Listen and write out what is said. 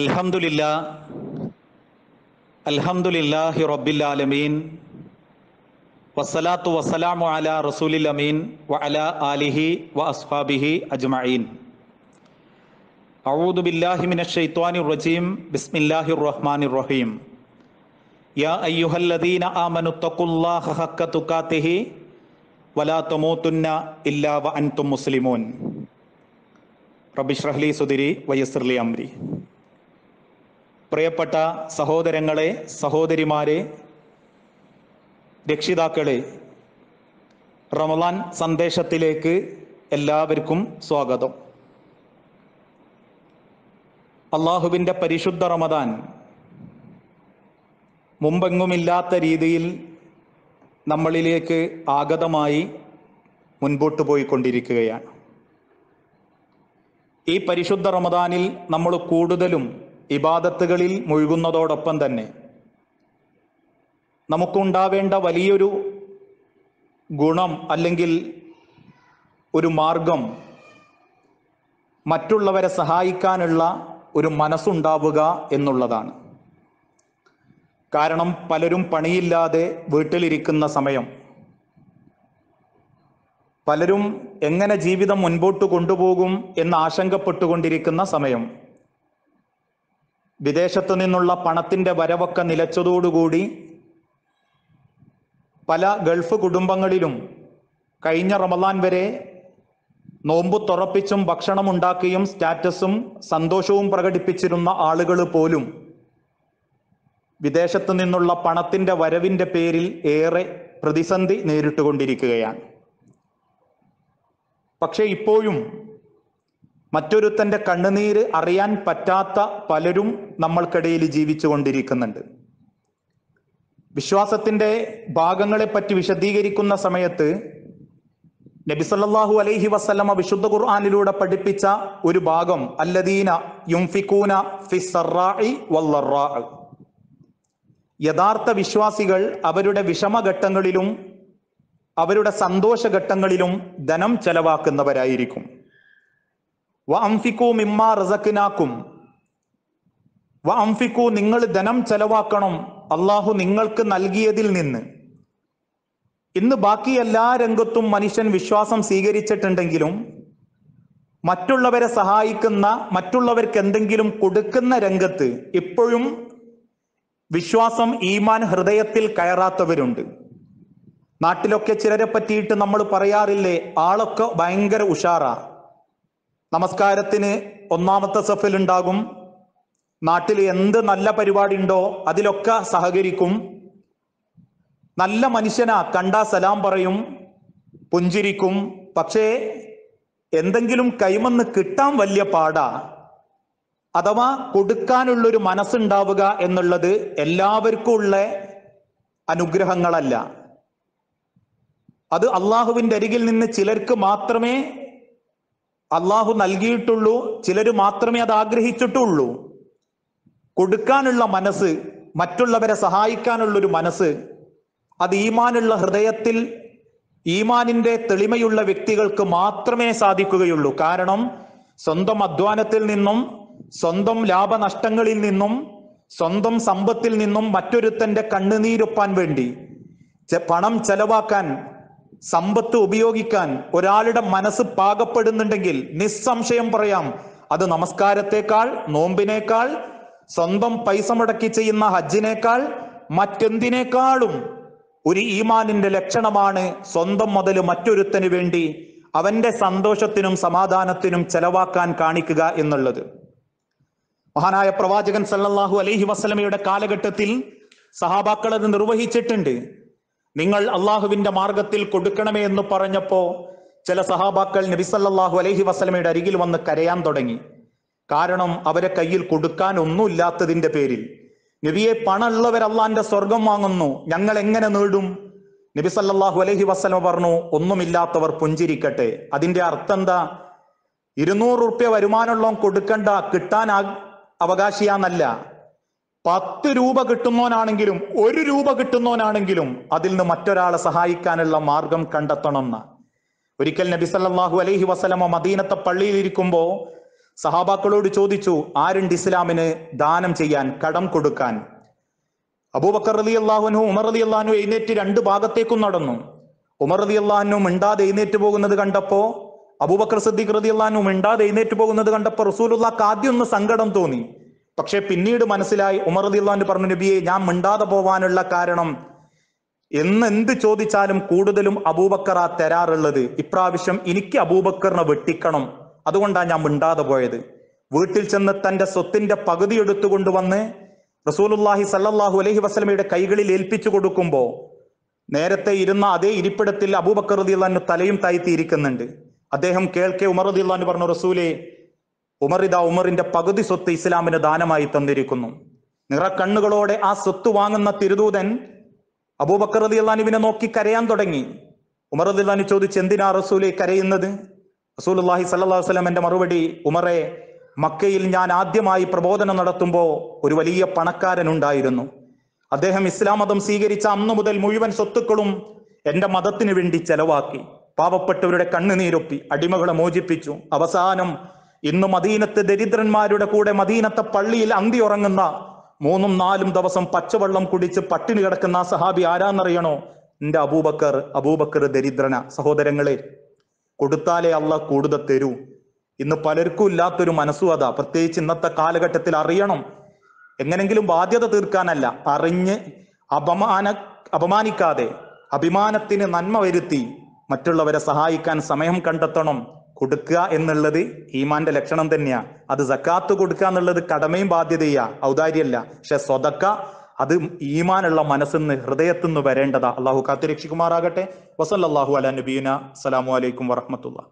الحمد لله الحمد لله رب العالمين والصلاة والسلام على رسول الأمين وعلى آله وأصحابه أجمعين أعوذ بالله من الشيطان الرجيم بسم الله الرحمن الرحيم يا أيها الذين آمنوا اتقوا الله حق تقاته ولا تموتن إلا وأنتم مسلمون رب اشرح لي صدري ويسر لي أمري പ്രിയപ്പെട്ട സഹോദരങ്ങളെ സഹോദരിമാരെ രക്ഷിതാക്കളെ റമദാൻ സന്ദേശത്തിലേക്ക് എല്ലാവർക്കും സ്വാഗതം. അള്ളാഹുവിന്റെ പരിശുദ്ധ റമദാൻ മുമ്പെങ്ങുമില്ലാത്ത രീതിയിൽ നമ്മളിലേക്ക് ആഗതമായി മുൻപോട്ട് പോയിക്കൊണ്ടിരിക്കുകയാണ്. ഈ പരിശുദ്ധ റമദാനിൽ നമ്മൾ കൂടുതലും ഇബാദത്തുകളിൽ മുഴുകുന്നതോടൊപ്പം തന്നെ നമുക്കുണ്ടാവേണ്ട വലിയൊരു ഗുണം അല്ലെങ്കിൽ ഒരു മാർഗം മറ്റുള്ളവരെ സഹായിക്കാനുള്ള ഒരു മനസ്സുണ്ടാവുക എന്നുള്ളതാണ്. കാരണം പലരും പണിയില്ലാതെ വീട്ടിലിരിക്കുന്ന സമയം. പലരും എങ്ങനെ ജീവിതം മുൻപോട്ട് കൊണ്ടുപോകും എന്ന് ആശങ്കപ്പെട്ടുകൊണ്ടിരിക്കുന്ന സമയം. വിദേശത്തു നിന്നുള്ള പണത്തിന്റെ വരവൊക്കെ നിലച്ചതോടുകൂടി പല ഗൾഫ് കുടുംബങ്ങളിലും കഴിഞ്ഞ റമദാൻ വരെ നോമ്പ് തുറപ്പിച്ചും ഭക്ഷണം ഉണ്ടാക്കിയും സ്റ്റാറ്റസും സന്തോഷവും പ്രകടിപ്പിച്ചിരുന്ന ആളുകൾ പോലും വിദേശത്തു നിന്നുള്ള പണത്തിന്റെ വരവിന്റെ പേരിൽ ഏറെ പ്രതിസന്ധി നേരിട്ടുകൊണ്ടിരിക്കുകയാണ്. പക്ഷേ ഇപ്പോഴും മറ്റൊരുത്തന്റെ കണ്ണുനീര് അറിയാൻ പറ്റാത്ത പലരും നമ്മൾക്കിടയിൽ ജീവിച്ചു കൊണ്ടിരിക്കുന്നുണ്ട്. വിശ്വാസത്തിന്റെ ഭാഗങ്ങളെപ്പറ്റി വിശദീകരിക്കുന്ന സമയത്ത് നബിസല്ലാഹു അലൈഹി വസ്ലമ വിശുദ്ധ ഖുർആാനിലൂടെ പഠിപ്പിച്ച ഒരു ഭാഗം അല്ലദീന യുംഫിക്കൂന വല്ലറാ യഥാർത്ഥ വിശ്വാസികൾ അവരുടെ വിഷമഘട്ടങ്ങളിലും അവരുടെ സന്തോഷഘട്ടങ്ങളിലും ധനം ചെലവാക്കുന്നവരായിരിക്കും. നിങ്ങൾ ധനം ചെലവാക്കണം. അള്ളാഹു നിങ്ങൾക്ക് നൽകിയതിൽ നിന്ന്. ഇന്ന് ബാക്കി എല്ലാ രംഗത്തും മനുഷ്യൻ വിശ്വാസം സ്വീകരിച്ചിട്ടുണ്ടെങ്കിലും മറ്റുള്ളവരെ സഹായിക്കുന്ന മറ്റുള്ളവർക്ക് എന്തെങ്കിലും കൊടുക്കുന്ന രംഗത്ത് ഇപ്പോഴും വിശ്വാസം ഈമാൻ ഹൃദയത്തിൽ കയറാത്തവരുണ്ട്. നാട്ടിലൊക്കെ ചിലരെ പറ്റിയിട്ട് നമ്മൾ പറയാറില്ലേ ആളൊക്കെ ഭയങ്കര ഉഷാറാ. നമസ്കാരത്തിന് ഒന്നാമത്തെ സഫിൽ ഉണ്ടാകും നാട്ടിൽ എന്ത് നല്ല പരിപാടി ഉണ്ടോ അതിലൊക്കെ സഹകരിക്കും. നല്ല മനുഷ്യനാ കണ്ട സലാം പറയും പുഞ്ചിരിക്കും. പക്ഷേ എന്തെങ്കിലും കൈമന്ന് കിട്ടാൻ വലിയ പാടാ. അഥവാ കൊടുക്കാനുള്ളൊരു മനസ്സുണ്ടാവുക എന്നുള്ളത് എല്ലാവർക്കും ഉള്ള അനുഗ്രഹങ്ങളല്ല. അത് അള്ളാഹുവിന്റെ അരികിൽ നിന്ന് ചിലർക്ക് മാത്രമേ അള്ളാഹു നൽകിയിട്ടുള്ളൂ. ചിലർ മാത്രമേ അത് ആഗ്രഹിച്ചിട്ടുള്ളൂ. കൊടുക്കാനുള്ള മനസ്സ് മറ്റുള്ളവരെ സഹായിക്കാനുള്ളൊരു മനസ്സ് അത് ഈമാനുള്ള ഹൃദയത്തിൽ ഈമാനിന്റെ തെളിമയുള്ള വ്യക്തികൾക്ക് മാത്രമേ സാധിക്കുകയുള്ളൂ. കാരണം സ്വന്തം അധ്വാനത്തിൽ നിന്നും സ്വന്തം ലാഭനഷ്ടങ്ങളിൽ നിന്നും സ്വന്തം സമ്പത്തിൽ നിന്നും മറ്റൊരുത്തന്റെ കണ്ണുനീരൊപ്പാൻ വേണ്ടി പണം ചെലവാക്കാൻ സമ്പത്ത് ഉപയോഗിക്കാൻ ഒരാളുടെ മനസ്സ് പാകപ്പെടുന്നുണ്ടെങ്കിൽ നിസ്സംശയം പറയാം. അത് നമസ്കാരത്തെക്കാൾ നോമ്പിനേക്കാൾ സ്വന്തം പൈസ മുടക്കി ചെയ്യുന്ന ഹജ്ജിനേക്കാൾ മറ്റെന്തിനേക്കാളും ഒരു ഈമാനിന്റെ ലക്ഷണമാണ് സ്വന്തം മുതൽ മറ്റൊരുത്തന് വേണ്ടി അവന്റെ സന്തോഷത്തിനും സമാധാനത്തിനും ചെലവാക്കാൻ കാണിക്കുക എന്നുള്ളത്. മഹാനായ പ്രവാചകൻ സല്ലല്ലാഹു അലൈഹി വസ്ലമയുടെ കാലഘട്ടത്തിൽ സഹാബാക്കൾ അത് നിർവഹിച്ചിട്ടുണ്ട്. നിങ്ങൾ അള്ളാഹുവിന്റെ മാർഗത്തിൽ കൊടുക്കണമേ എന്ന് പറഞ്ഞപ്പോ ചില സഹാബാക്കൾ നബിസല്ലാഹു അലഹി വസ്ലമയുടെ അരികിൽ വന്ന് കരയാൻ തുടങ്ങി. കാരണം അവരെ കയ്യിൽ കൊടുക്കാൻ ഒന്നുമില്ലാത്തതിന്റെ പേരിൽ. നബിയെ പണമുള്ളവർ അള്ളാന്റെ സ്വർഗം വാങ്ങുന്നു. ഞങ്ങൾ എങ്ങനെ നേടും? നബി സല്ലല്ലാഹു അലൈഹി വസ്ലമ പറഞ്ഞു ഒന്നുമില്ലാത്തവർ പുഞ്ചിരിക്കട്ടെ. അതിന്റെ അർത്ഥം എന്താ? ഇരുന്നൂറ് റുപ്യ വരുമാനമുള്ളവൻ കൊടുക്കണ്ട കിട്ടാൻ അവകാശിയാന്നല്ല. പത്ത് രൂപ കിട്ടുന്നവനാണെങ്കിലും ഒരു രൂപ കിട്ടുന്നവനാണെങ്കിലും അതിൽ നിന്ന് മറ്റൊരാളെ സഹായിക്കാനുള്ള മാർഗം കണ്ടെത്തണം എന്ന് ഒരിക്കൽ നബി സല്ലാഹു അലൈഹി വസല്ലമ മദീനത്തെ പള്ളിയിൽ ഇരിക്കുമ്പോ സഹാബാക്കളോട് ചോദിച്ചു ആരുണ്ട് ഇസ്ലാമിന് ദാനം ചെയ്യാൻ കടം കൊടുക്കാൻ? അബൂബക്കർ അലി അള്ളാഹുനു ഉമർ അലി അള്ളാഹു എഴുന്നേറ്റ് രണ്ട് ഭാഗത്തേക്കും നടന്നു. ഉമർ അലി അള്ളാഹു മിണ്ടാതെ എഴുന്നേറ്റ് പോകുന്നത് കണ്ടപ്പോ അബൂബക്കർ സിദ്ദീഖ് റതി അള്ളാഹു മിണ്ടാതെ എഴുന്നേറ്റ് പോകുന്നത് കണ്ടപ്പോ റസൂലുള്ളാക്ക് ആദ്യം ഒന്ന് സങ്കടം തോന്നി. പക്ഷെ പിന്നീട് മനസ്സിലായി ഉമർ റലി അള്ളാഹു പറഞ്ഞു നബിയെ ഞാൻ മിണ്ടാതെ പോവാനുള്ള കാരണം എന്ന് എന്ത് ചോദിച്ചാലും കൂടുതലും അബൂബക്കർ ആ തരാറുള്ളത്. ഇപ്രാവശ്യം എനിക്ക് അബൂബക്കറിനെ വെട്ടിക്കണം. അതുകൊണ്ടാണ് ഞാൻ മിണ്ടാതെ പോയത്. വീട്ടിൽ ചെന്ന് തന്റെ സ്വത്തിന്റെ പകുതി എടുത്തുകൊണ്ടുവന്ന് റസൂലുല്ലാഹി സല്ലാഹു അലഹി വസല്ലമയുടെ കൈകളിൽ ഏൽപ്പിച്ചു കൊടുക്കുമ്പോ നേരത്തെ ഇരുന്ന അതേ ഇരിപ്പിടത്തിൽ അബൂബക്കർ റളിയല്ലാഹു തലയും താഴ്ത്തിയിരിക്കുന്നുണ്ട് അദ്ദേഹം കേൾക്കെ ഉമർ റളിയല്ലാഹു പറഞ്ഞു റസൂലേ ഉമർ ഉമറിന്റെ പകുതി സ്വത്ത് ഇസ്ലാമിന് ദാനമായി തന്നിരിക്കുന്നു. നിറക്കണ്ണുകളോടെ ആ സ്വത്ത് വാങ്ങുന്ന തിരുദൂതൻ അബൂബക്കർ റതി അള്ളാനുവിനെ നോക്കി കരയാൻ തുടങ്ങി. ഉമർ അലി അള്ളാനു ചോദിച്ചു എന്തിനാ റസൂലെ കരയുന്നത്? റസൂൽ അള്ളാഹി സല്ലാ വസ്ലം എന്റെ മറുപടി ഉമറെ മക്കയിൽ ഞാൻ ആദ്യമായി പ്രബോധനം നടത്തുമ്പോൾ ഒരു വലിയ പണക്കാരൻ ഉണ്ടായിരുന്നു. അദ്ദേഹം ഇസ്ലാം മതം സ്വീകരിച്ച അന്നു മുതൽ മുഴുവൻ സ്വത്തുക്കളും എന്റെ മതത്തിന് വേണ്ടി ചെലവാക്കി. പാവപ്പെട്ടവരുടെ കണ്ണുനീരൊപ്പി അടിമകളെ മോചിപ്പിച്ചു. അവസാനം ഇന്ന് മദീനത്തെ ദരിദ്രന്മാരുടെ കൂടെ മദീനത്തെ പള്ളിയിൽ അന്തി ഉറങ്ങുന്ന മൂന്നും നാലും ദിവസം പച്ചവെള്ളം കുടിച്ച് പട്ടിണി കിടക്കുന്ന ആ സഹാബി ആരാന്നറിയണോ? എന്റെ അബൂബക്കർ അബൂബക്കർ ദരിദ്രന. സഹോദരങ്ങളെ കൊടുത്താലേ അള്ള കൂടുതൽ തരൂ. ഇന്ന് പലർക്കും ഇല്ലാത്തൊരു മനസ്സും അതാ. പ്രത്യേകിച്ച് ഇന്നത്തെ കാലഘട്ടത്തിൽ അറിയണം. എങ്ങനെങ്കിലും ബാധ്യത തീർക്കാനല്ല. അറിഞ്ഞ് അപമാന അപമാനിക്കാതെ അഭിമാനത്തിന് നന്മ വരുത്തി മറ്റുള്ളവരെ സഹായിക്കാൻ സമയം കണ്ടെത്തണം. കൊടുക്കുക എന്നുള്ളത് ഈമാന്റെ ലക്ഷണം തന്നെയാണ് അത് സക്കാത്ത് കൊടുക്കുക എന്നുള്ളത് കടമയും ബാധ്യതയാ. ഔദാര്യല്ല. പക്ഷെ സ്വതക്ക അത് ഈമാനുള്ള മനസ്സിന്ന് ഹൃദയത്തിൽ നിന്ന് വരേണ്ടതാ. അള്ളാഹു കാത്തുരക്ഷിക്കുമാറാകട്ടെ. വസല്ലാഹു അല നബീന അസ്സലാമു അലൈക്കും വറഹമത്തുള്ള